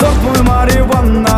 сок мой марихуана